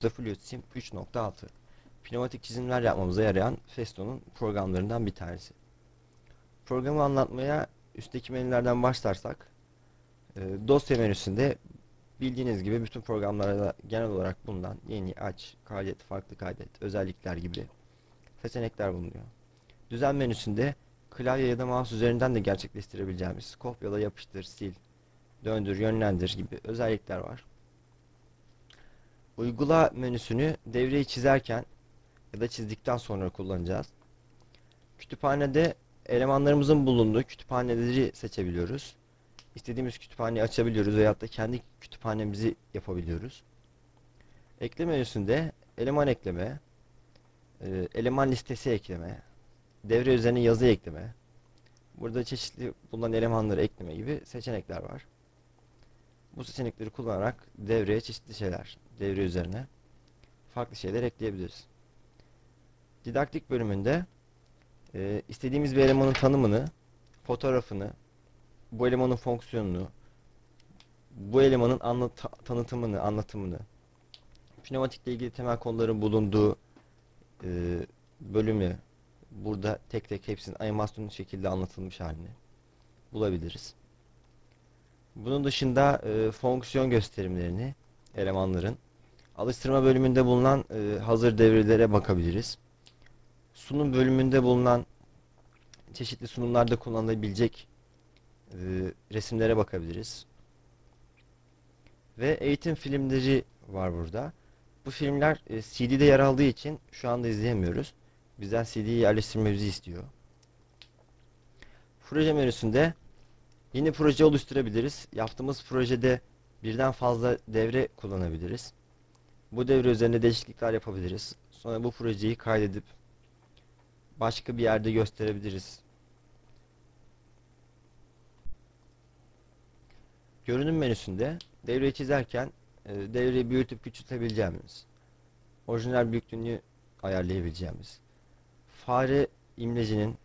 Fluid Sim 3.6 Pneumatik çizimler yapmamıza yarayan Festo'nun programlarından bir tanesi. Programı anlatmaya üstteki menülerden başlarsak e, dosya menüsünde bildiğiniz gibi bütün programlarda genel olarak bulunan yeni, aç, kaydet, farklı kaydet, özellikler gibi seçenekler bulunuyor. Düzen menüsünde klavye ya da mouse üzerinden de gerçekleştirebileceğimiz kopyala, yapıştır, sil, döndür, yönlendir gibi özellikler var. Uygula menüsünü devreyi çizerken ya da çizdikten sonra kullanacağız. Kütüphanede elemanlarımızın bulunduğu kütüphaneleri seçebiliyoruz. İstediğimiz kütüphaneyi açabiliyoruz veyahut da kendi kütüphanemizi yapabiliyoruz. Ekle menüsünde eleman ekleme, e, eleman listesi ekleme, devre üzerine yazı ekleme, burada çeşitli bulunan elemanları ekleme gibi seçenekler var. Bu seçenekleri kullanarak devreye çeşitli şeyler, devre üzerine farklı şeyler ekleyebiliriz. Didaktik bölümünde e, istediğimiz bir elemanın tanımını, fotoğrafını, bu elemanın fonksiyonunu, bu elemanın anlat tanıtımını, anlatımını, pneumatikle ilgili temel konuların bulunduğu e, bölümü, burada tek tek hepsinin animasyonlu şekilde anlatılmış halini bulabiliriz. Bunun dışında e, fonksiyon gösterimlerini, elemanların, alıştırma bölümünde bulunan e, hazır devrelere bakabiliriz. Sunum bölümünde bulunan çeşitli sunumlarda kullanılabilecek e, resimlere bakabiliriz. Ve eğitim filmleri var burada. Bu filmler e, CD'de yer aldığı için şu anda izleyemiyoruz. Bizden CD'yi yerleştirmemizi istiyor. Proje menüsünde yeni proje oluşturabiliriz. Yaptığımız projede birden fazla devre kullanabiliriz. Bu devre üzerinde değişiklikler yapabiliriz. Sonra bu projeyi kaydedip başka bir yerde gösterebiliriz. Görünüm menüsünde devreyi çizerken e, devreyi büyütüp küçültebileceğimiz, orijinal büyüklüğünü ayarlayabileceğimiz, fare imlecinin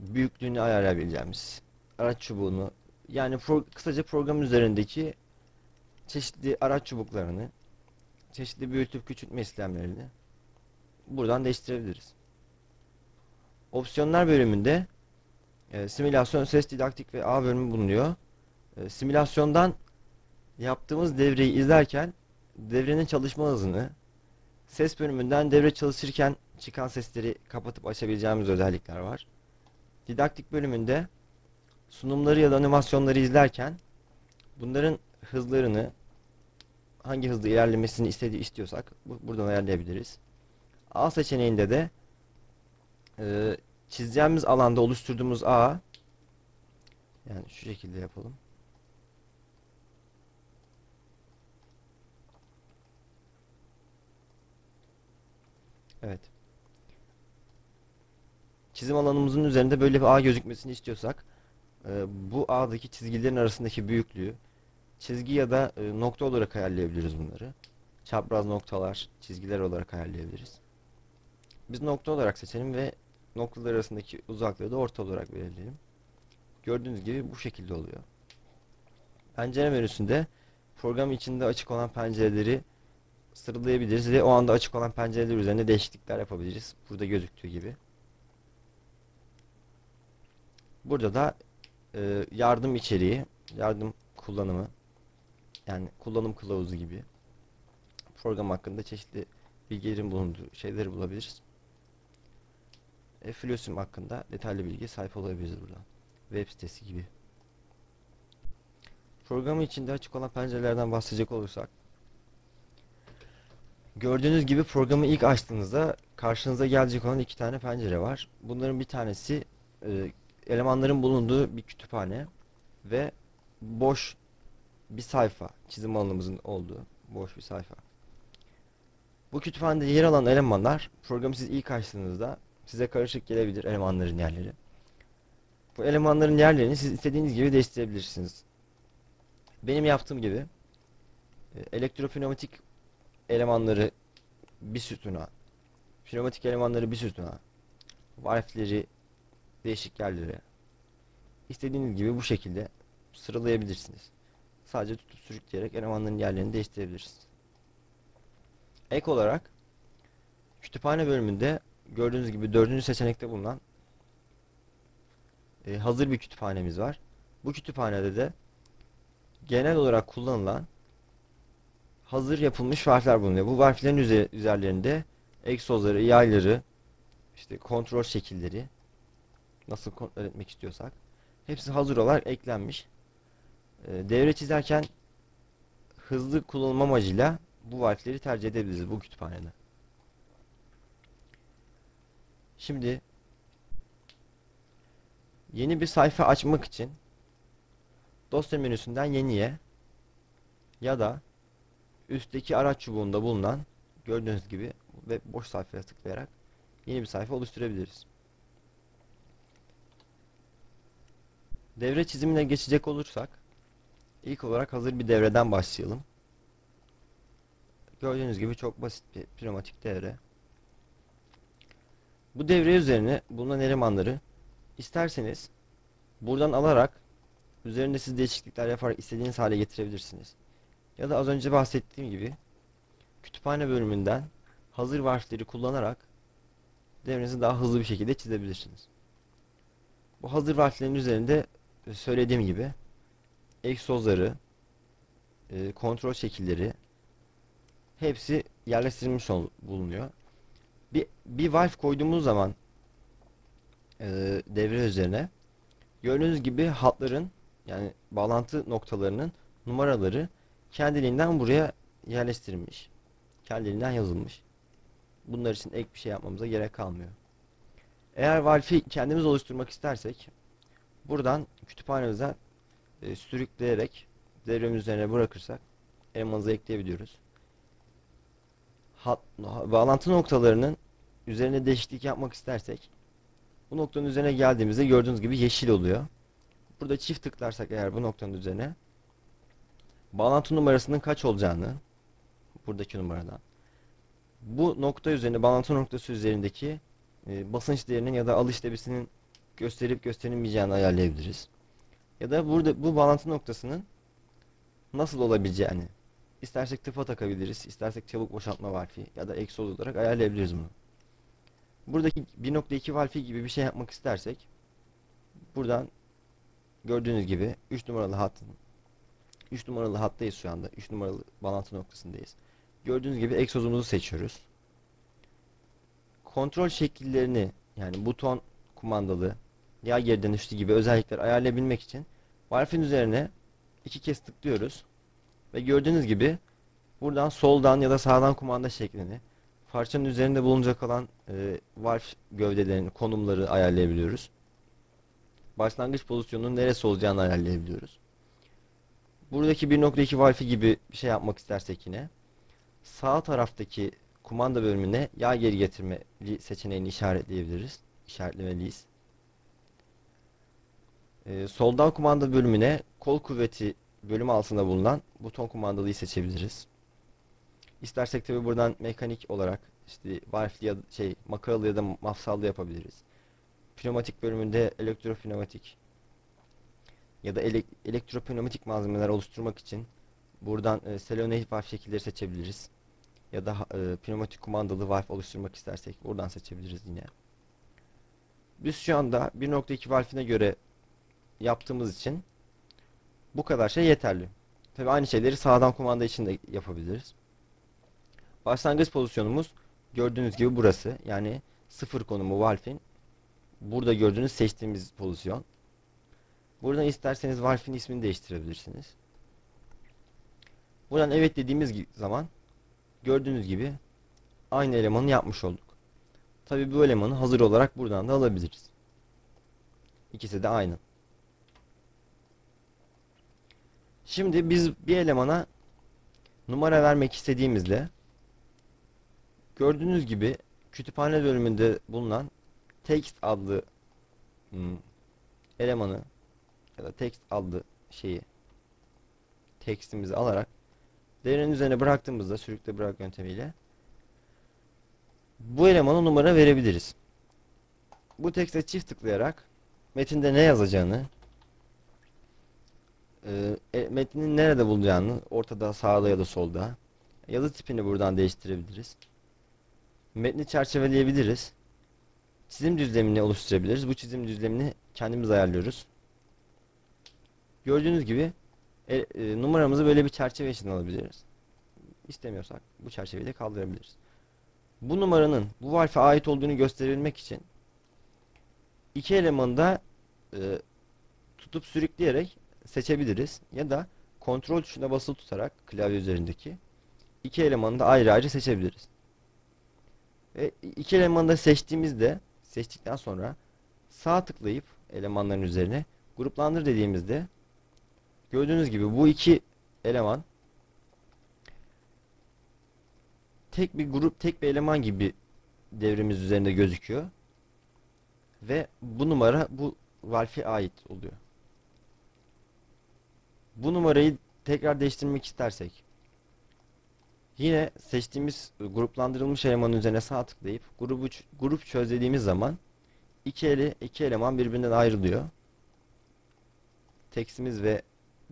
büyüklüğünü ayarlayabileceğimiz, araç çubuğunu yani pro kısaca program üzerindeki çeşitli araç çubuklarını, çeşitli büyütüp küçültme işlemlerini buradan değiştirebiliriz. Opsiyonlar bölümünde e, simülasyon, ses, didaktik ve A bölümü bulunuyor. E, simülasyondan yaptığımız devreyi izlerken devrenin çalışma hızını, ses bölümünden devre çalışırken çıkan sesleri kapatıp açabileceğimiz özellikler var. Didaktik bölümünde sunumları ya da animasyonları izlerken bunların hızlarını hangi hızda ilerlemesini istediği istiyorsak bu, buradan ayarlayabiliriz. A seçeneğinde de e, çizeceğimiz alanda oluşturduğumuz A yani şu şekilde yapalım. Evet. Çizim alanımızın üzerinde böyle bir A gözükmesini istiyorsak e, bu A'daki çizgilerin arasındaki büyüklüğü çizgi ya da e, nokta olarak ayarlayabiliriz bunları. Çapraz noktalar, çizgiler olarak ayarlayabiliriz. Biz nokta olarak seçelim ve noktalar arasındaki uzaklığı da orta olarak belirleyelim. Gördüğünüz gibi bu şekilde oluyor. Pencere menüsünde program içinde açık olan pencereleri sıralayabiliriz ve o anda açık olan pencereler üzerinde değişiklikler yapabiliriz. Burada gözüktüğü gibi. Burada da e, yardım içeriği, yardım kullanımı, yani kullanım kılavuzu gibi program hakkında çeşitli bilgilerin bulunduğu şeyleri bulabiliriz. E, Flusim hakkında detaylı bilgi sahip olabiliriz burada. Web sitesi gibi. Programın içinde açık olan pencerelerden bahsedecek olursak Gördüğünüz gibi programı ilk açtığınızda karşınıza gelecek olan iki tane pencere var. Bunların bir tanesi e, elemanların bulunduğu bir kütüphane ve boş bir sayfa, çizim alanımızın olduğu boş bir sayfa. Bu kütüphanede yer alan elemanlar programı siz ilk açtığınızda size karışık gelebilir elemanların yerleri. Bu elemanların yerlerini siz istediğiniz gibi değiştirebilirsiniz. Benim yaptığım gibi e, elektropneumatik elemanları bir sütuna, pneumatik elemanları bir sütuna, valfleri değişik yerlere istediğiniz gibi bu şekilde sıralayabilirsiniz. Sadece tutup sürükleyerek elemanların yerlerini değiştirebilirsiniz. Ek olarak kütüphane bölümünde gördüğünüz gibi dördüncü seçenekte bulunan e, hazır bir kütüphanemiz var. Bu kütüphanede de genel olarak kullanılan hazır yapılmış harfler bulunuyor. Bu harflerin üze- üzerlerinde egzozları, yayları, işte kontrol şekilleri nasıl kontrol etmek istiyorsak hepsi hazır olarak eklenmiş. E, devre çizerken hızlı kullanım amacıyla bu harfleri tercih edebiliriz bu kütüphanede. Şimdi yeni bir sayfa açmak için dosya menüsünden yeniye ya da üstteki araç çubuğunda bulunan gördüğünüz gibi ve boş sayfaya tıklayarak yeni bir sayfa oluşturabiliriz. Devre çizimine geçecek olursak ilk olarak hazır bir devreden başlayalım. Gördüğünüz gibi çok basit bir pneumatik devre. Bu devre üzerine bulunan elemanları isterseniz buradan alarak üzerinde siz değişiklikler yaparak istediğiniz hale getirebilirsiniz. Ya da az önce bahsettiğim gibi kütüphane bölümünden hazır harfleri kullanarak devrenizi daha hızlı bir şekilde çizebilirsiniz. Bu hazır harflerin üzerinde söylediğim gibi egzozları, e, kontrol şekilleri hepsi yerleştirilmiş ol- bulunuyor. Bir, bir valve koyduğumuz zaman e, devre üzerine gördüğünüz gibi hatların yani bağlantı noktalarının numaraları kendiliğinden buraya yerleştirilmiş. Kendiliğinden yazılmış. Bunlar için ek bir şey yapmamıza gerek kalmıyor. Eğer valve'i kendimiz oluşturmak istersek buradan kütüphanemize e, sürükleyerek devremiz üzerine bırakırsak elemanımızı ekleyebiliyoruz. Hat, bağlantı noktalarının üzerine değişiklik yapmak istersek bu noktanın üzerine geldiğimizde gördüğünüz gibi yeşil oluyor. Burada çift tıklarsak eğer bu noktanın üzerine bağlantı numarasının kaç olacağını buradaki numaradan bu nokta üzerine bağlantı noktası üzerindeki e, basınç değerinin ya da alış debisinin gösterip gösterilmeyeceğini ayarlayabiliriz. Ya da burada bu bağlantı noktasının nasıl olabileceğini istersek tıpa takabiliriz, istersek çabuk boşaltma valfi ya da egzoz olarak ayarlayabiliriz bunu. Buradaki 1.2 valfi gibi bir şey yapmak istersek buradan gördüğünüz gibi 3 numaralı hattın 3 numaralı hattayız şu anda. 3 numaralı bağlantı noktasındayız. Gördüğünüz gibi egzozumuzu seçiyoruz. Kontrol şekillerini yani buton kumandalı, yağ geri dönüşlü gibi özellikler ayarlayabilmek için valfin üzerine iki kez tıklıyoruz. Ve gördüğünüz gibi buradan soldan ya da sağdan kumanda şeklini parçanın üzerinde bulunacak olan e, valf gövdelerinin konumları ayarlayabiliyoruz. Başlangıç pozisyonunun neresi olacağını ayarlayabiliyoruz. Buradaki 1.2 valfi gibi bir şey yapmak istersek yine sağ taraftaki kumanda bölümüne yağ geri getirme seçeneğini işaretleyebiliriz. İşaretlemeliyiz. Ee, soldan kumanda bölümüne kol kuvveti bölüm altında bulunan buton kumandalıyı seçebiliriz. İstersek tabi buradan mekanik olarak işte valfli ya da şey makaralı ya da mafsallı yapabiliriz. Pneumatik bölümünde elektropneumatik ya da ele elektropneumatik malzemeler oluşturmak için buradan e, selenoid valve şekilleri seçebiliriz. Ya da e, pneumatik kumandalı valve oluşturmak istersek buradan seçebiliriz yine. Biz şu anda 1.2 valfine göre yaptığımız için bu kadar şey yeterli. Tabi aynı şeyleri sağdan kumanda için de yapabiliriz. Başlangıç pozisyonumuz gördüğünüz gibi burası. Yani sıfır konumu valfin. Burada gördüğünüz seçtiğimiz pozisyon. Buradan isterseniz valfin ismini değiştirebilirsiniz. Buradan evet dediğimiz zaman gördüğünüz gibi aynı elemanı yapmış olduk. Tabi bu elemanı hazır olarak buradan da alabiliriz. İkisi de aynı. Şimdi biz bir elemana numara vermek istediğimizde gördüğünüz gibi kütüphane bölümünde bulunan text adlı hmm, elemanı ya da text adlı şeyi tekstimizi alarak devrenin üzerine bıraktığımızda sürükle bırak yöntemiyle bu elemana numara verebiliriz. Bu tekste çift tıklayarak metinde ne yazacağını e, metnin nerede bulacağını ortada sağda ya da solda Yazı tipini buradan değiştirebiliriz. Metni çerçeveleyebiliriz. Çizim düzlemini oluşturabiliriz. Bu çizim düzlemini kendimiz ayarlıyoruz. Gördüğünüz gibi e, e, numaramızı böyle bir çerçeve içine alabiliriz. İstemiyorsak bu çerçeveyi de kaldırabiliriz. Bu numaranın bu valfe ait olduğunu gösterebilmek için iki elemanı da e, tutup sürükleyerek seçebiliriz. Ya da kontrol tuşuna basılı tutarak klavye üzerindeki iki elemanı da ayrı ayrı seçebiliriz. Ve iki elemanı da seçtiğimizde seçtikten sonra sağ tıklayıp elemanların üzerine gruplandır dediğimizde gördüğünüz gibi bu iki eleman tek bir grup tek bir eleman gibi devremiz üzerinde gözüküyor. Ve bu numara bu valfe ait oluyor. Bu numarayı tekrar değiştirmek istersek yine seçtiğimiz gruplandırılmış elemanın üzerine sağ tıklayıp grubu grup çöz dediğimiz zaman iki eli iki eleman birbirinden ayrılıyor. Tekstimiz ve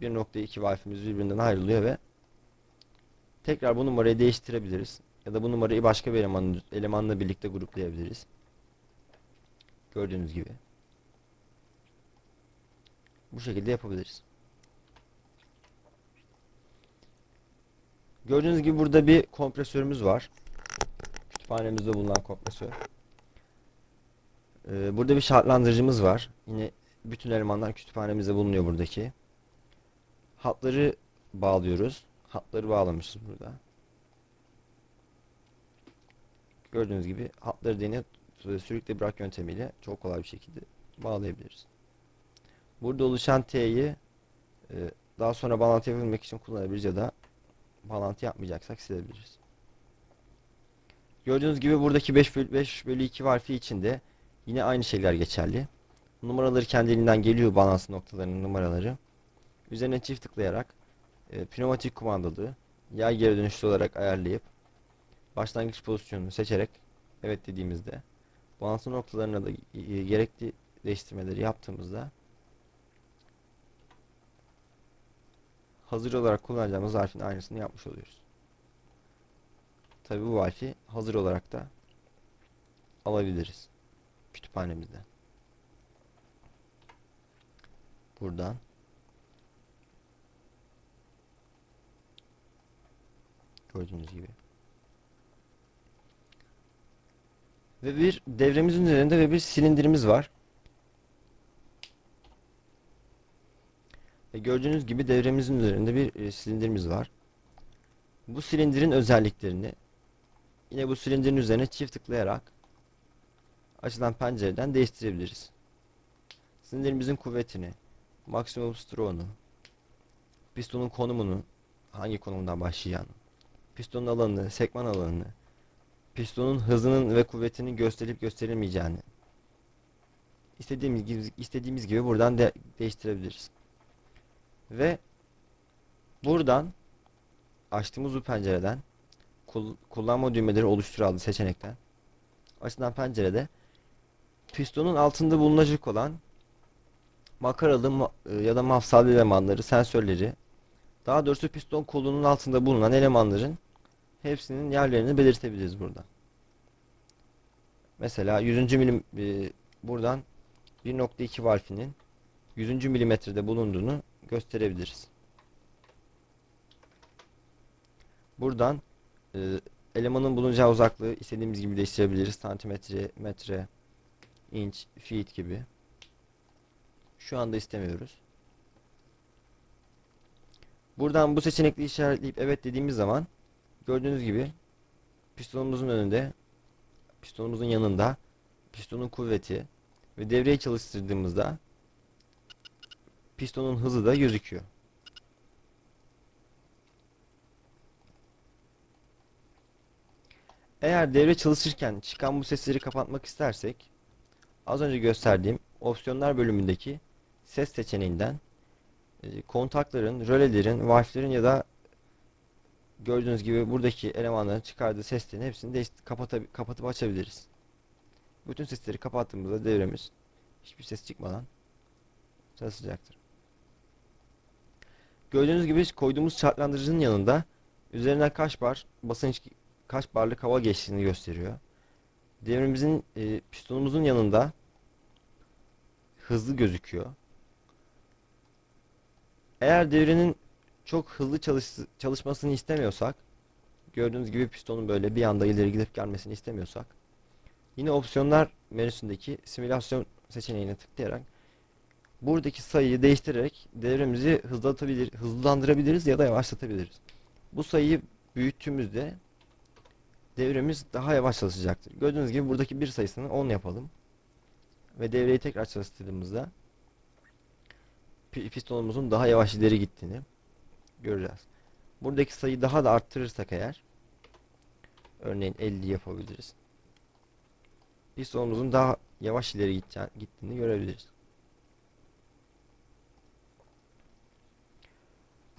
1.2 valfimiz birbirinden ayrılıyor ve tekrar bu numarayı değiştirebiliriz. Ya da bu numarayı başka bir elemanın, elemanla birlikte gruplayabiliriz. Gördüğünüz gibi. Bu şekilde yapabiliriz. Gördüğünüz gibi burada bir kompresörümüz var. Kütüphanemizde bulunan kompresör. Ee, burada bir şartlandırıcımız var. Yine bütün elemanlar kütüphanemizde bulunuyor buradaki. Hatları bağlıyoruz. Hatları bağlamışız burada. Gördüğünüz gibi hatları deneye sürükle bırak yöntemiyle çok kolay bir şekilde bağlayabiliriz. Burada oluşan T'yi e, daha sonra bağlantı yapabilmek için kullanabiliriz ya da bağlantı yapmayacaksak silebiliriz. Gördüğünüz gibi buradaki 5 bölü, 5 bölü 2 harfi içinde yine aynı şeyler geçerli. Numaraları kendiliğinden geliyor bağlantı noktalarının numaraları. Üzerine çift tıklayarak e, pneumatik kumandalı yay geri dönüşlü olarak ayarlayıp başlangıç pozisyonunu seçerek evet dediğimizde bağlantı noktalarına da e, gerekli değiştirmeleri yaptığımızda hazır olarak kullanacağımız harfin aynısını yapmış oluyoruz. Tabi bu harfi hazır olarak da alabiliriz kütüphanemizden. Buradan gördüğünüz gibi. Ve bir devremizin üzerinde ve bir silindirimiz var. Ve gördüğünüz gibi devremizin üzerinde bir e, silindirimiz var. Bu silindirin özelliklerini yine bu silindirin üzerine çift tıklayarak açılan pencereden değiştirebiliriz. Silindirimizin kuvvetini, maksimum stroğunu, pistonun konumunu, hangi konumdan başlayacağını, pistonun alanını, sekman alanını, pistonun hızının ve kuvvetinin gösterilip gösterilmeyeceğini istediğimiz gibi, istediğimiz gibi buradan de değiştirebiliriz. Ve buradan açtığımız bu pencereden kul- kullanma düğmeleri oluştur adlı seçenekten açılan pencerede pistonun altında bulunacak olan makaralı ma- e, ya da mafsal elemanları, sensörleri daha doğrusu piston kolunun altında bulunan elemanların hepsinin yerlerini belirtebiliriz burada. Mesela 100. milim e, buradan 1.2 valfinin 100. milimetrede bulunduğunu gösterebiliriz. Buradan e, elemanın bulunacağı uzaklığı istediğimiz gibi değiştirebiliriz. Santimetre, metre, inç, feet gibi. Şu anda istemiyoruz. Buradan bu seçenekli işaretleyip evet dediğimiz zaman gördüğünüz gibi pistonumuzun önünde pistonumuzun yanında pistonun kuvveti ve devreyi çalıştırdığımızda pistonun hızı da gözüküyor. Eğer devre çalışırken çıkan bu sesleri kapatmak istersek az önce gösterdiğim opsiyonlar bölümündeki ses seçeneğinden e, kontakların, rölelerin, valflerin ya da gördüğünüz gibi buradaki elemanların çıkardığı seslerin hepsini de kapatıp, açabiliriz. Bütün sesleri kapattığımızda devremiz hiçbir ses çıkmadan çalışacaktır. Gördüğünüz gibi koyduğumuz şartlandırıcının yanında üzerinden kaç bar basınç kaç barlık hava geçtiğini gösteriyor. Devrimizin e, pistonumuzun yanında hızlı gözüküyor. Eğer devrenin çok hızlı çalış, çalışmasını istemiyorsak gördüğünüz gibi pistonun böyle bir anda ileri gidip gelmesini istemiyorsak yine opsiyonlar menüsündeki simülasyon seçeneğine tıklayarak buradaki sayıyı değiştirerek devremizi hızlatabilir, hızlandırabiliriz ya da yavaşlatabiliriz. Bu sayıyı büyüttüğümüzde devremiz daha yavaş çalışacaktır. Gördüğünüz gibi buradaki bir sayısını 10 yapalım. Ve devreyi tekrar çalıştırdığımızda pi- pistonumuzun daha yavaş ileri gittiğini göreceğiz. Buradaki sayıyı daha da arttırırsak eğer örneğin 50 yapabiliriz. Pistonumuzun daha yavaş ileri gittiğini görebiliriz.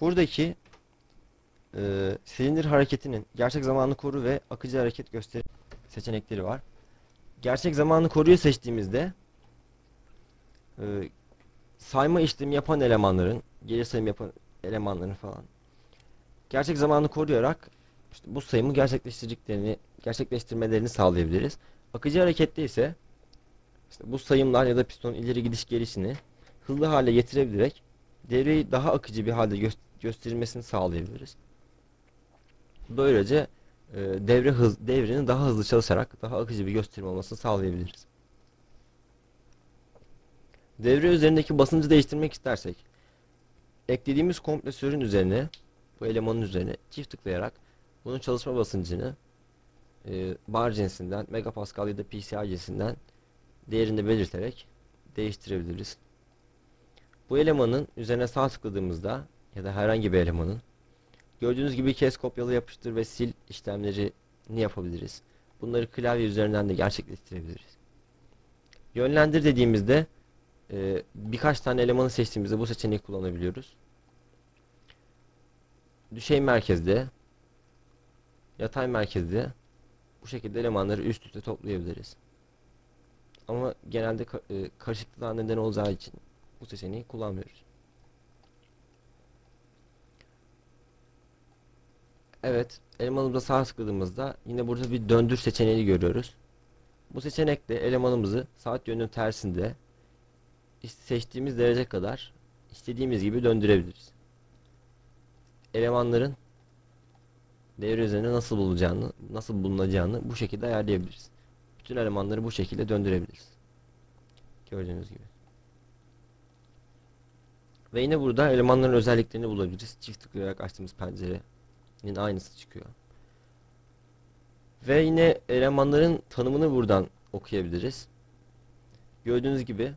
Buradaki e, silindir hareketinin gerçek zamanlı koru ve akıcı hareket gösteri seçenekleri var. Gerçek zamanlı koruyu seçtiğimizde e, sayma işlemi yapan elemanların, geri sayım yapan elemanların falan gerçek zamanlı koruyarak işte bu sayımı gerçekleştirdiklerini, gerçekleştirmelerini sağlayabiliriz. Akıcı harekette ise işte bu sayımlar ya da pistonun ileri gidiş gelişini hızlı hale getirebilerek devreyi daha akıcı bir halde gö- gösterilmesini sağlayabiliriz. Böylece e, devre hız devrenin daha hızlı çalışarak daha akıcı bir gösterim olmasını sağlayabiliriz. Devre üzerindeki basıncı değiştirmek istersek eklediğimiz kompresörün üzerine bu elemanın üzerine çift tıklayarak bunun çalışma basıncını e, bar cinsinden megapascal ya da PSI cinsinden değerini belirterek değiştirebiliriz. Bu elemanın üzerine sağ tıkladığımızda ya da herhangi bir elemanın gördüğünüz gibi kes kopyala yapıştır ve sil işlemlerini yapabiliriz. Bunları klavye üzerinden de gerçekleştirebiliriz. Yönlendir dediğimizde e, birkaç tane elemanı seçtiğimizde bu seçeneği kullanabiliyoruz. Düşey merkezde yatay merkezde bu şekilde elemanları üst üste toplayabiliriz. Ama genelde ka e, karışıklığa neden olacağı için bu seçeneği kullanmıyoruz. Evet, elemanımıza sağ tıkladığımızda yine burada bir döndür seçeneğini görüyoruz. Bu seçenekle elemanımızı saat yönünün tersinde seçtiğimiz derece kadar istediğimiz gibi döndürebiliriz. Elemanların devre üzerinde nasıl bulunacağını, nasıl bulunacağını bu şekilde ayarlayabiliriz. Bütün elemanları bu şekilde döndürebiliriz. Gördüğünüz gibi. Ve yine burada elemanların özelliklerini bulabiliriz. Çift tıklayarak açtığımız pencerenin aynısı çıkıyor. Ve yine elemanların tanımını buradan okuyabiliriz. Gördüğünüz gibi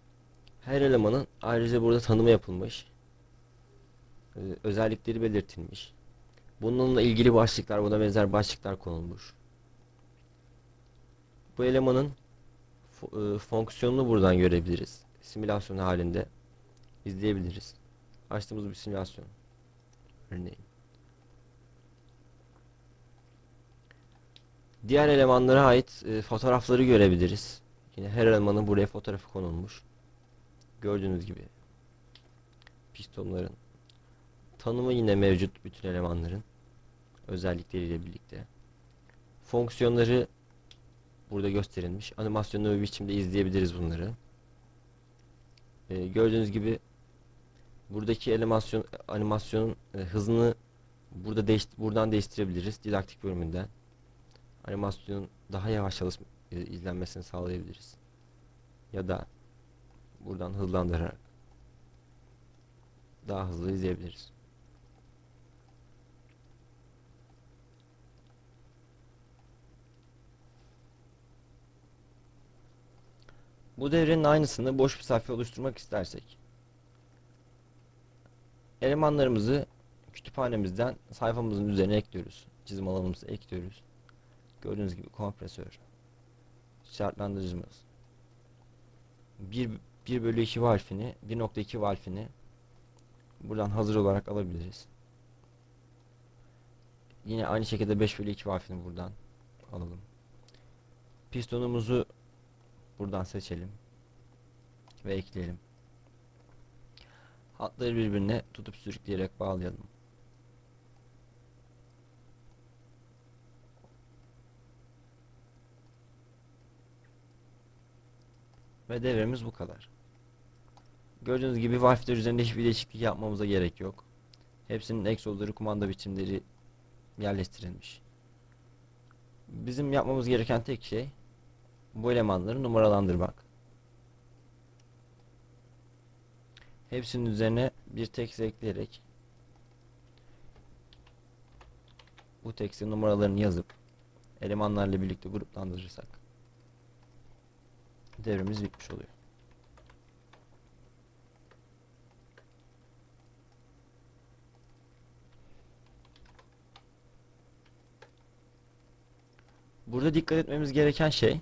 her elemanın ayrıca burada tanımı yapılmış. Ee, özellikleri belirtilmiş. Bununla ilgili başlıklar, buna benzer başlıklar konulmuş. Bu elemanın e, fonksiyonunu buradan görebiliriz. Simülasyon halinde izleyebiliriz. Açtığımız bir simülasyon. Örneğin. Diğer elemanlara ait e, fotoğrafları görebiliriz. Yine her elemanın buraya fotoğrafı konulmuş. Gördüğünüz gibi. Pistonların tanımı yine mevcut bütün elemanların özellikleriyle birlikte. Fonksiyonları burada gösterilmiş. Animasyonlu bir biçimde izleyebiliriz bunları. Ee, gördüğünüz gibi buradaki animasyon animasyonun e, hızını burada değiş buradan değiştirebiliriz didaktik bölümünden. Animasyonun daha yavaş çalış e, izlenmesini sağlayabiliriz. Ya da buradan hızlandırarak daha hızlı izleyebiliriz. Bu devrenin aynısını boş bir sayfa oluşturmak istersek elemanlarımızı kütüphanemizden sayfamızın üzerine ekliyoruz. Çizim alanımıza ekliyoruz. Gördüğünüz gibi kompresör şartlandırıcımız 1, 1 bölü 2 valfini 1.2 valfini buradan hazır olarak alabiliriz. Yine aynı şekilde 5 bölü 2 valfini buradan alalım. Pistonumuzu buradan seçelim ve ekleyelim. Hatları birbirine tutup sürükleyerek bağlayalım. Ve devremiz bu kadar. Gördüğünüz gibi valfler üzerinde hiçbir değişiklik yapmamıza gerek yok. Hepsinin egzozları, kumanda biçimleri yerleştirilmiş. Bizim yapmamız gereken tek şey bu elemanları numaralandırmak. Hepsinin üzerine bir text ekleyerek bu text'in numaralarını yazıp elemanlarla birlikte gruplandırırsak devrimiz bitmiş oluyor. Burada dikkat etmemiz gereken şey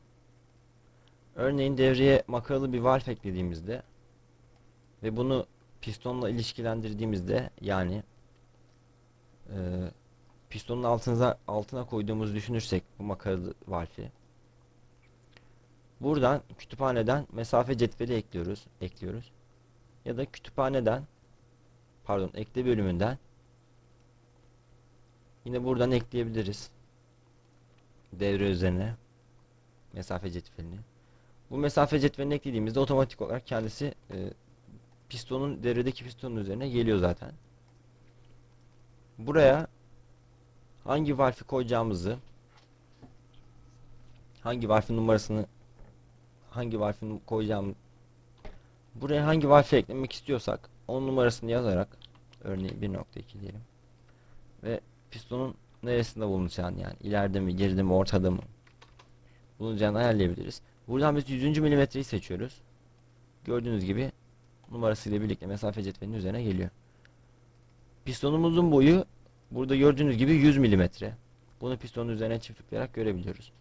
örneğin devreye makaralı bir valve eklediğimizde ve bunu pistonla ilişkilendirdiğimizde yani e, pistonun altına, altına koyduğumuzu düşünürsek bu makaralı valfi buradan kütüphaneden mesafe cetveli ekliyoruz ekliyoruz. Ya da kütüphaneden pardon ekle bölümünden yine buradan ekleyebiliriz. Devre üzerine mesafe cetvelini. Bu mesafe cetvelini eklediğimizde otomatik olarak kendisi e, pistonun devredeki pistonun üzerine geliyor zaten. Buraya hangi valfi koyacağımızı hangi valfin numarasını hangi valfin koyacağım buraya hangi valfi eklemek istiyorsak onun numarasını yazarak örneğin 1.2 diyelim ve pistonun neresinde bulunacağını yani ileride mi geride mi ortada mı bulunacağını ayarlayabiliriz. Buradan biz 100. milimetreyi seçiyoruz. Gördüğünüz gibi numarasıyla birlikte mesafe cetvelinin üzerine geliyor. Pistonumuzun boyu burada gördüğünüz gibi 100 milimetre. Bunu pistonun üzerine çiftlikleyerek görebiliyoruz.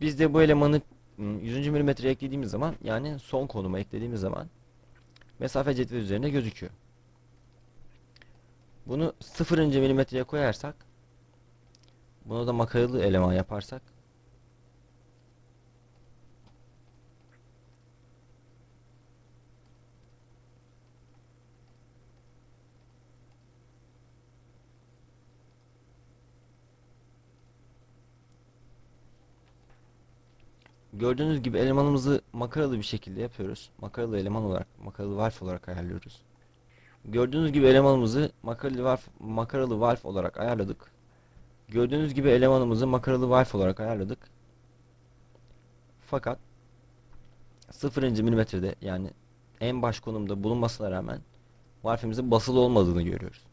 Biz de bu elemanı 100. milimetre eklediğimiz zaman yani son konuma eklediğimiz zaman mesafe cetveli üzerine gözüküyor. Bunu 0. milimetreye koyarsak bunu da makaralı eleman yaparsak Gördüğünüz gibi elemanımızı makaralı bir şekilde yapıyoruz. Makaralı eleman olarak, makaralı valf olarak ayarlıyoruz. Gördüğünüz gibi elemanımızı makaralı valf, makaralı valf olarak ayarladık. Gördüğünüz gibi elemanımızı makaralı valf olarak ayarladık. Fakat 0. milimetrede yani en baş konumda bulunmasına rağmen valfimizin basılı olmadığını görüyoruz.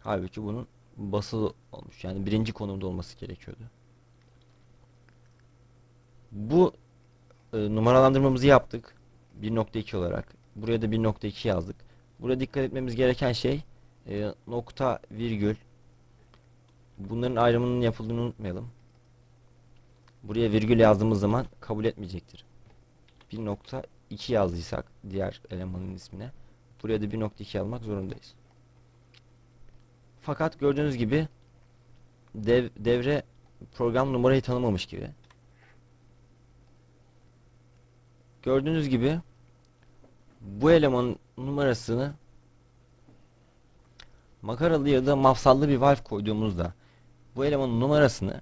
Halbuki bunun basılı olmuş. Yani birinci konumda olması gerekiyordu. Bu e, numaralandırmamızı yaptık. 1.2 olarak. Buraya da 1.2 yazdık. Burada dikkat etmemiz gereken şey e, nokta virgül. Bunların ayrımının yapıldığını unutmayalım. Buraya virgül yazdığımız zaman kabul etmeyecektir. 1.2 yazdıysak diğer elemanın ismine buraya da 1.2 yazmak zorundayız. Fakat gördüğünüz gibi dev, devre program numarayı tanımamış gibi. Gördüğünüz gibi bu elemanın numarasını makaralı ya da mafsallı bir valve koyduğumuzda bu elemanın numarasını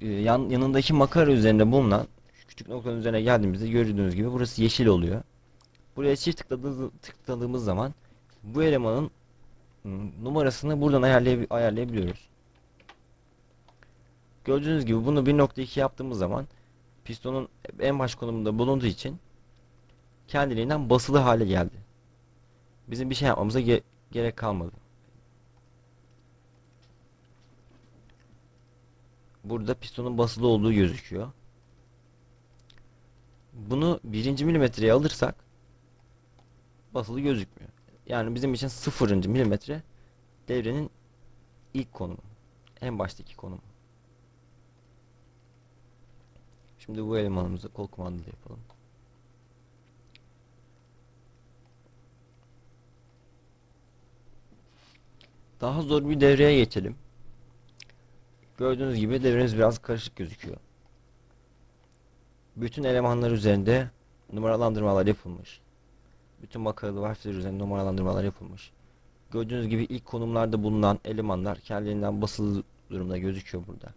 e, yan, yanındaki makara üzerinde bulunan küçük noktanın üzerine geldiğimizde gördüğünüz gibi burası yeşil oluyor. Buraya çift tıkladığımız, tıkladığımız zaman bu elemanın numarasını buradan ayarlay ayarlayabiliyoruz. Gördüğünüz gibi bunu 1.2 yaptığımız zaman pistonun en baş konumunda bulunduğu için kendiliğinden basılı hale geldi. Bizim bir şey yapmamıza ge gerek kalmadı. Burada pistonun basılı olduğu gözüküyor. Bunu birinci milimetreye alırsak basılı gözükmüyor. Yani bizim için sıfırıncı milimetre devrenin ilk konumu. En baştaki konumu. Şimdi bu elemanımızı kol kumandayla yapalım. Daha zor bir devreye geçelim. Gördüğünüz gibi devremiz biraz karışık gözüküyor. Bütün elemanlar üzerinde numaralandırmalar yapılmış. Bütün makaralı harfler üzerinde numaralandırmalar yapılmış. Gördüğünüz gibi ilk konumlarda bulunan elemanlar kendiliğinden basılı durumda gözüküyor burada.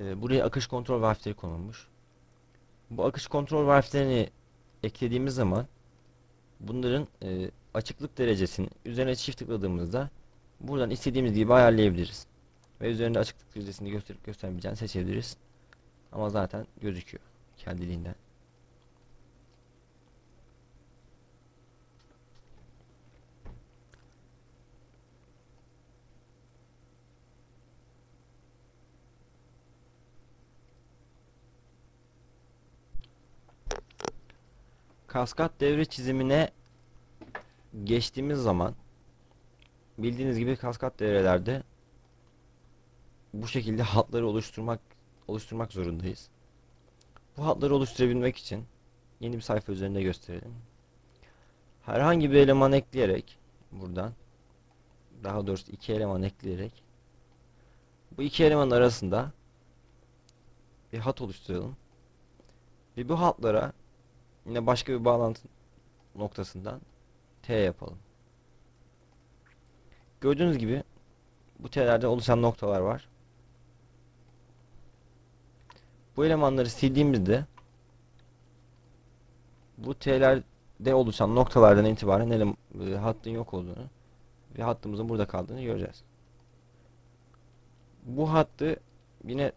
E, buraya akış kontrol valfleri konulmuş. Bu akış kontrol valflerini eklediğimiz zaman bunların e, açıklık derecesini üzerine çift tıkladığımızda buradan istediğimiz gibi ayarlayabiliriz. Ve üzerinde açıklık derecesini gösterip göstermeyeceğini seçebiliriz. Ama zaten gözüküyor kendiliğinden. Kaskat devre çizimine geçtiğimiz zaman bildiğiniz gibi kaskat devrelerde bu şekilde hatları oluşturmak oluşturmak zorundayız. Bu hatları oluşturabilmek için yeni bir sayfa üzerinde gösterelim. Herhangi bir eleman ekleyerek buradan daha doğrusu iki eleman ekleyerek bu iki eleman arasında bir hat oluşturalım. Ve bu hatlara yine başka bir bağlantı noktasından T yapalım. Gördüğünüz gibi bu T'lerde oluşan noktalar var. Bu elemanları sildiğimizde bu T'lerde oluşan noktalardan itibaren ele, e, hattın yok olduğunu ve hattımızın burada kaldığını göreceğiz. Bu hattı yine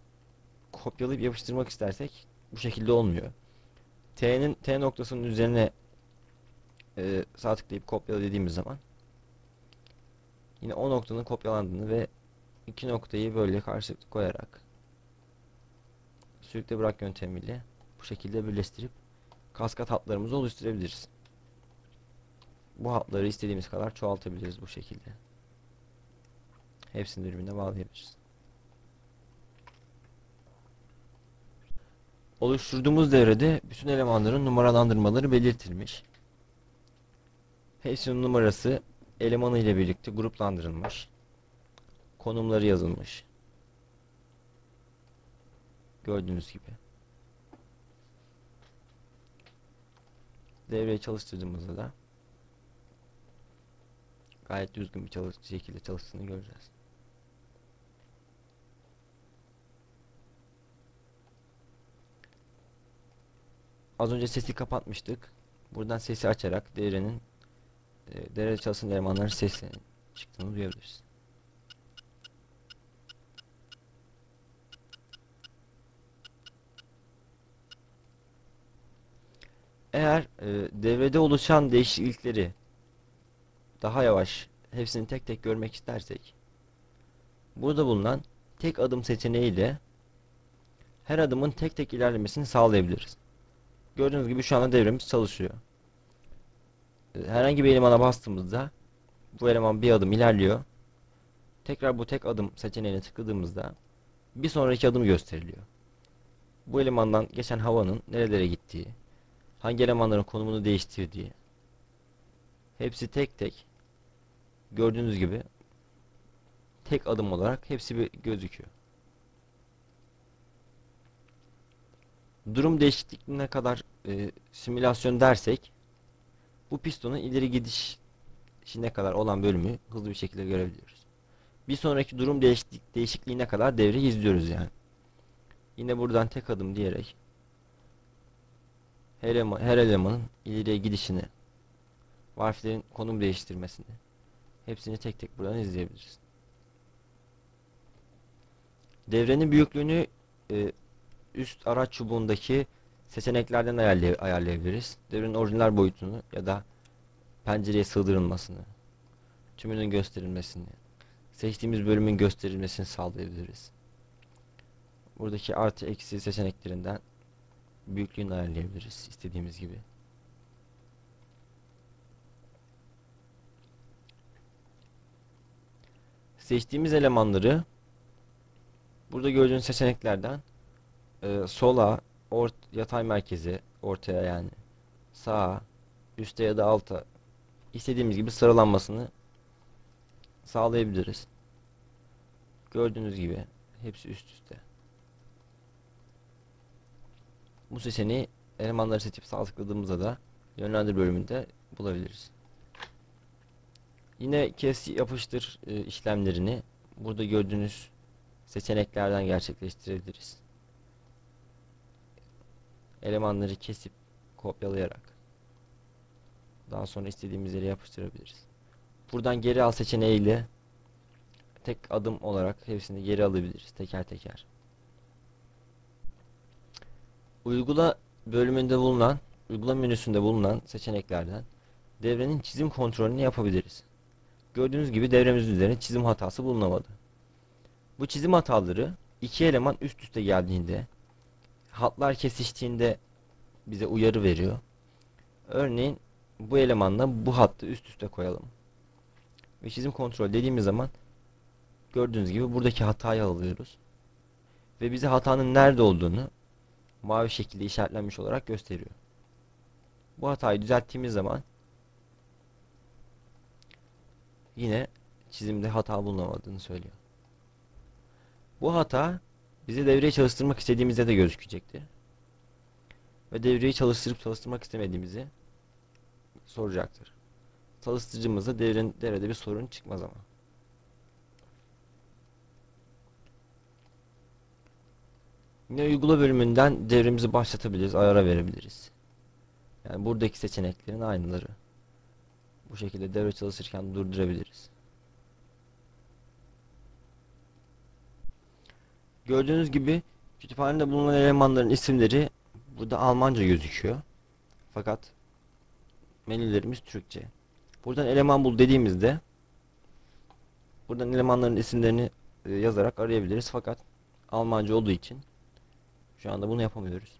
kopyalayıp yapıştırmak istersek bu şekilde olmuyor. T'nin T noktasının üzerine e, sağ tıklayıp kopyala dediğimiz zaman yine o noktanın kopyalandığını ve iki noktayı böyle karşılıklı koyarak sürükle bırak yöntemiyle bu şekilde birleştirip kaskat hatlarımızı oluşturabiliriz. Bu hatları istediğimiz kadar çoğaltabiliriz bu şekilde. Hepsini birbirine bağlayabiliriz. Oluşturduğumuz devrede bütün elemanların numaralandırmaları belirtilmiş. Hepsinin numarası elemanı ile birlikte gruplandırılmış. Konumları yazılmış. Gördüğünüz gibi. Devreyi çalıştırdığımızda da gayet düzgün bir şekilde çalıştığını göreceğiz. Az önce sesi kapatmıştık. Buradan sesi açarak devrenin e, devrede çalışan elemanların seslerinin çıktığını duyabiliriz. Eğer e, devrede oluşan değişiklikleri daha yavaş hepsini tek tek görmek istersek burada bulunan tek adım seçeneğiyle her adımın tek tek ilerlemesini sağlayabiliriz. Gördüğünüz gibi şu anda devremiz çalışıyor. E, herhangi bir elemana bastığımızda bu eleman bir adım ilerliyor. Tekrar bu tek adım seçeneğine tıkladığımızda bir sonraki adım gösteriliyor. Bu elemandan geçen havanın nerelere gittiği, hangi elemanların konumunu değiştirdiği hepsi tek tek gördüğünüz gibi tek adım olarak hepsi bir gözüküyor. Durum değişikliğine kadar e, simülasyon dersek bu pistonun ileri gidişine kadar olan bölümü hızlı bir şekilde görebiliyoruz. Bir sonraki durum değişiklik, değişikliğine kadar devreyi izliyoruz yani. Yine buradan tek adım diyerek her, eleman, her elemanın ileriye gidişini, varflerin konum değiştirmesini hepsini tek tek buradan izleyebiliriz. Devrenin büyüklüğünü e, üst araç çubuğundaki seçeneklerden ayarlay ayarlayabiliriz. Devrenin orijinal boyutunu ya da pencereye sığdırılmasını, tümünün gösterilmesini, seçtiğimiz bölümün gösterilmesini sağlayabiliriz. Buradaki artı eksi seçeneklerinden büyüklüğünü ayarlayabiliriz istediğimiz gibi. Seçtiğimiz elemanları burada gördüğünüz seçeneklerden e, sola, ort yatay merkezi ortaya yani sağa, üste ya da alta istediğimiz gibi sıralanmasını sağlayabiliriz. Gördüğünüz gibi hepsi üst üste. Bu seçeneği elemanları seçip sağ tıkladığımızda da yönlendir bölümünde bulabiliriz. Yine kes yapıştır e, işlemlerini burada gördüğünüz seçeneklerden gerçekleştirebiliriz. Elemanları kesip kopyalayarak daha sonra istediğimiz yere yapıştırabiliriz. Buradan geri al seçeneğiyle tek adım olarak hepsini geri alabiliriz teker teker. Uygula bölümünde bulunan, uygula menüsünde bulunan seçeneklerden devrenin çizim kontrolünü yapabiliriz. Gördüğünüz gibi devremizin üzerine çizim hatası bulunamadı. Bu çizim hataları iki eleman üst üste geldiğinde hatlar kesiştiğinde bize uyarı veriyor. Örneğin bu elemanla bu hattı üst üste koyalım. Ve çizim kontrol dediğimiz zaman gördüğünüz gibi buradaki hatayı alıyoruz. Ve bize hatanın nerede olduğunu mavi şekilde işaretlenmiş olarak gösteriyor. Bu hatayı düzelttiğimiz zaman yine çizimde hata bulunamadığını söylüyor. Bu hata bizi devreye çalıştırmak istediğimizde de gözükecektir. Ve devreyi çalıştırıp çalıştırmak istemediğimizi soracaktır. Çalıştırıcımızda devrin, devrede bir sorun çıkmaz ama. Yine uygula bölümünden devremizi başlatabiliriz, ayara verebiliriz. Yani buradaki seçeneklerin aynıları. Bu şekilde devre çalışırken durdurabiliriz. Gördüğünüz gibi kütüphanede bulunan elemanların isimleri burada Almanca gözüküyor. Fakat menülerimiz Türkçe. Buradan eleman bul dediğimizde buradan elemanların isimlerini e, yazarak arayabiliriz. Fakat Almanca olduğu için şu anda bunu yapamıyoruz.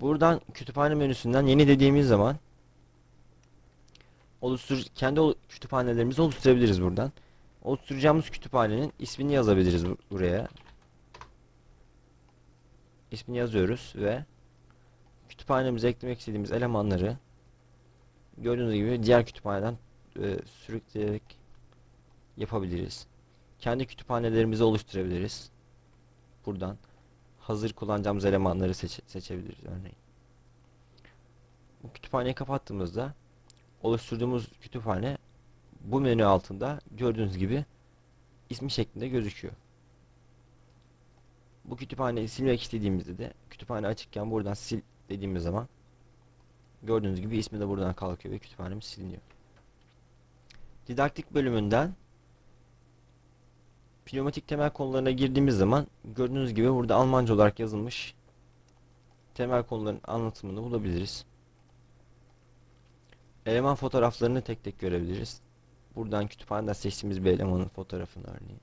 Buradan kütüphane menüsünden yeni dediğimiz zaman oluştur kendi kütüphanelerimizi oluşturabiliriz buradan. Oluşturacağımız kütüphanenin ismini yazabiliriz bu- buraya. İsmini yazıyoruz ve kütüphanemize eklemek istediğimiz elemanları gördüğünüz gibi diğer kütüphaneden e, sürükleyerek yapabiliriz. Kendi kütüphanelerimizi oluşturabiliriz. Buradan hazır kullanacağımız elemanları seçe- seçebiliriz örneğin. Bu kütüphaneyi kapattığımızda oluşturduğumuz kütüphane bu menü altında gördüğünüz gibi ismi şeklinde gözüküyor. Bu kütüphaneyi silmek istediğimizde de kütüphane açıkken buradan sil dediğimiz zaman gördüğünüz gibi ismi de buradan kalkıyor ve kütüphanemiz siliniyor. Didaktik bölümünden pneumatik temel konularına girdiğimiz zaman gördüğünüz gibi burada Almanca olarak yazılmış temel konuların anlatımını bulabiliriz. Eleman fotoğraflarını tek tek görebiliriz. Buradan kütüphaneden seçtiğimiz bir elemanın fotoğrafını örneğin.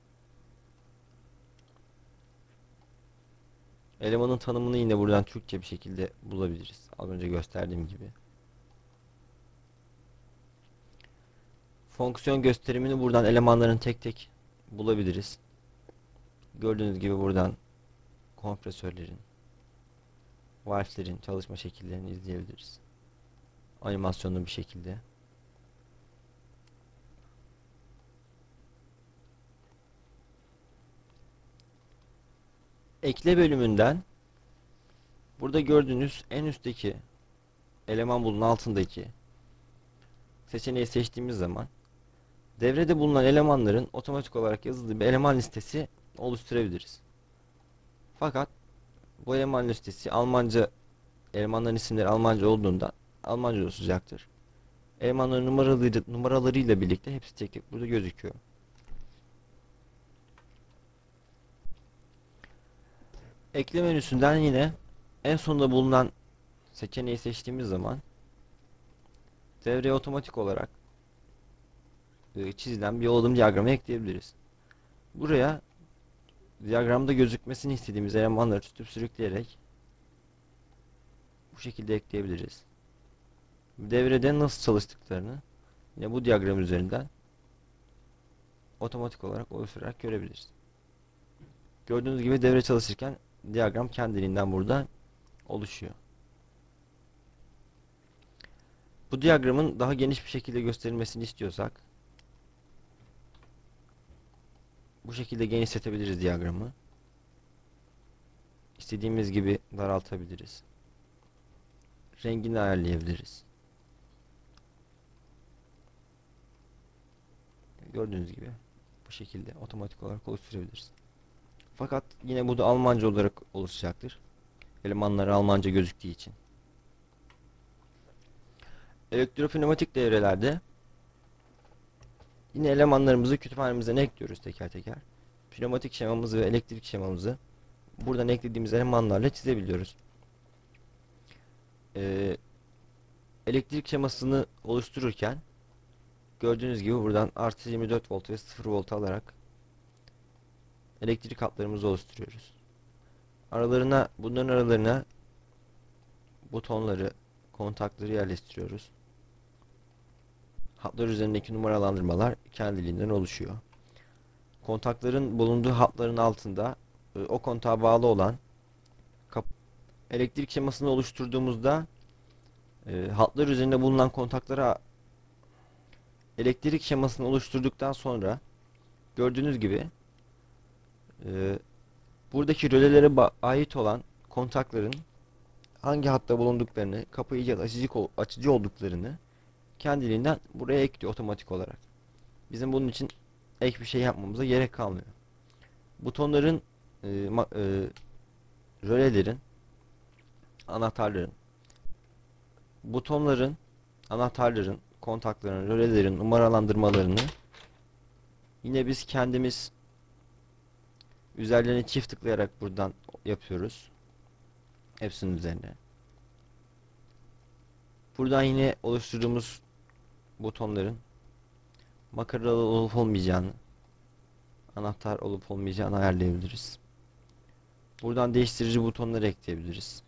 Elemanın tanımını yine buradan Türkçe bir şekilde bulabiliriz. Az önce gösterdiğim gibi. Fonksiyon gösterimini buradan elemanların tek tek bulabiliriz. Gördüğünüz gibi buradan kompresörlerin, valflerin çalışma şekillerini izleyebiliriz. Animasyonlu bir şekilde. Ekle bölümünden burada gördüğünüz en üstteki eleman bulun altındaki seçeneği seçtiğimiz zaman devrede bulunan elemanların otomatik olarak yazıldığı bir eleman listesi oluşturabiliriz. Fakat bu eleman listesi Almanca elemanların isimleri Almanca olduğunda Almanca oluşacaktır. Elemanların numaraları, numaralarıyla birlikte hepsi tek tek burada gözüküyor. Ekle menüsünden yine en sonunda bulunan seçeneği seçtiğimiz zaman devreye otomatik olarak e, çizilen bir adım diyagramı ekleyebiliriz. Buraya diyagramda gözükmesini istediğimiz elemanları tutup sürükleyerek bu şekilde ekleyebiliriz. Devrede nasıl çalıştıklarını yine bu diyagram üzerinden otomatik olarak oluşturarak görebiliriz. Gördüğünüz gibi devre çalışırken diyagram kendiliğinden burada oluşuyor. Bu diyagramın daha geniş bir şekilde gösterilmesini istiyorsak bu şekilde genişletebiliriz diyagramı. İstediğimiz gibi daraltabiliriz. Rengini ayarlayabiliriz. Gördüğünüz gibi bu şekilde otomatik olarak oluşturabiliriz. Fakat yine bu da Almanca olarak oluşacaktır. Elemanları Almanca gözüktüğü için. Elektropneumatik devrelerde yine elemanlarımızı kütüphanemizden ekliyoruz teker teker. Pneumatik şemamızı ve elektrik şemamızı buradan eklediğimiz elemanlarla çizebiliyoruz. Ee, elektrik şemasını oluştururken gördüğünüz gibi buradan artı 24 volt ve 0 volt alarak elektrik hatlarımızı oluşturuyoruz. Aralarına bunların aralarına butonları, kontakları yerleştiriyoruz. Hatlar üzerindeki numaralandırmalar kendiliğinden oluşuyor. Kontakların bulunduğu hatların altında e, o kontağa bağlı olan elektrik şemasını oluşturduğumuzda e, hatlar üzerinde bulunan kontaklara elektrik şemasını oluşturduktan sonra gördüğünüz gibi e, buradaki rölelere ait olan kontakların hangi hatta bulunduklarını, kapayıcı ya da açıcı, açıcı olduklarını kendiliğinden buraya ekliyor otomatik olarak. Bizim bunun için ek bir şey yapmamıza gerek kalmıyor. Butonların, e, e, rölelerin, anahtarların, butonların, anahtarların, kontakların, rölelerin numaralandırmalarını yine biz kendimiz üzerlerine çift tıklayarak buradan yapıyoruz. Hepsinin üzerine. Buradan yine oluşturduğumuz butonların makaralı olup olmayacağını, anahtar olup olmayacağını ayarlayabiliriz. Buradan değiştirici butonları ekleyebiliriz.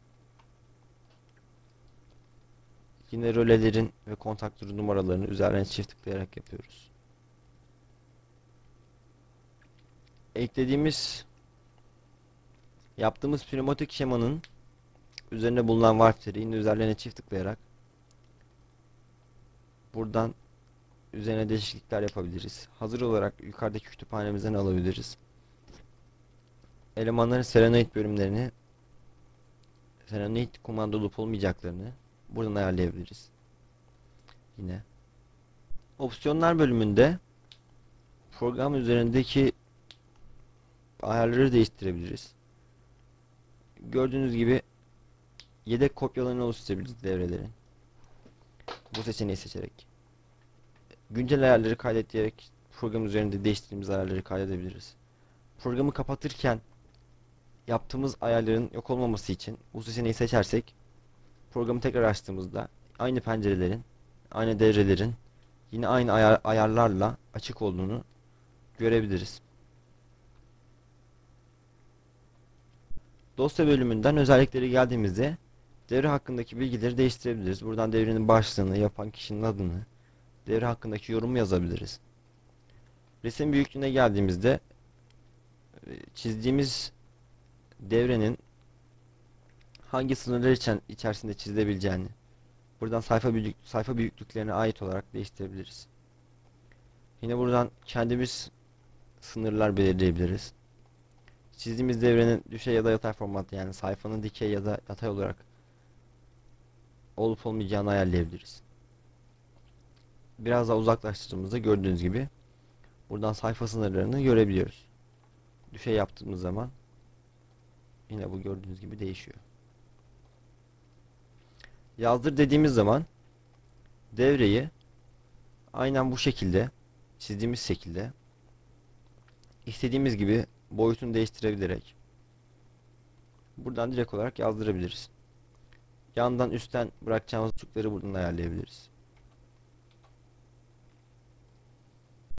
Yine rölelerin ve kontaktörün numaralarını üzerine çift tıklayarak yapıyoruz. Eklediğimiz yaptığımız pneumatik şemanın üzerine bulunan varpleri yine üzerlerine çift tıklayarak buradan üzerine değişiklikler yapabiliriz. Hazır olarak yukarıdaki kütüphanemizden alabiliriz. Elemanların selenoid bölümlerini selenoid kumanda olup olmayacaklarını buradan ayarlayabiliriz. Yine opsiyonlar bölümünde program üzerindeki ayarları değiştirebiliriz. Gördüğünüz gibi yedek kopyalarını oluşturabiliriz devrelerin. Bu seçeneği seçerek. Güncel ayarları kaydet diyerek program üzerinde değiştirdiğimiz ayarları kaydedebiliriz. Programı kapatırken yaptığımız ayarların yok olmaması için bu seçeneği seçersek programı tekrar açtığımızda aynı pencerelerin, aynı devrelerin yine aynı ayar, ayarlarla açık olduğunu görebiliriz. Dosya bölümünden özellikleri geldiğimizde devre hakkındaki bilgileri değiştirebiliriz. Buradan devrenin başlığını, yapan kişinin adını, devre hakkındaki yorumu yazabiliriz. Resim büyüklüğüne geldiğimizde e, çizdiğimiz devrenin hangi sınırlar için içerisinde çizilebileceğini buradan sayfa büyük sayfa büyüklüklerine ait olarak değiştirebiliriz. Yine buradan kendimiz sınırlar belirleyebiliriz. Çizdiğimiz devrenin düşey ya da yatay format yani sayfanın dikey ya da yatay olarak olup olmayacağını ayarlayabiliriz. Biraz daha uzaklaştırdığımızda gördüğünüz gibi buradan sayfa sınırlarını görebiliyoruz. Düşey yaptığımız zaman yine bu gördüğünüz gibi değişiyor. Yazdır dediğimiz zaman devreyi aynen bu şekilde çizdiğimiz şekilde istediğimiz gibi boyutunu değiştirebilerek buradan direkt olarak yazdırabiliriz. Yandan üstten bırakacağımız çocukları buradan ayarlayabiliriz.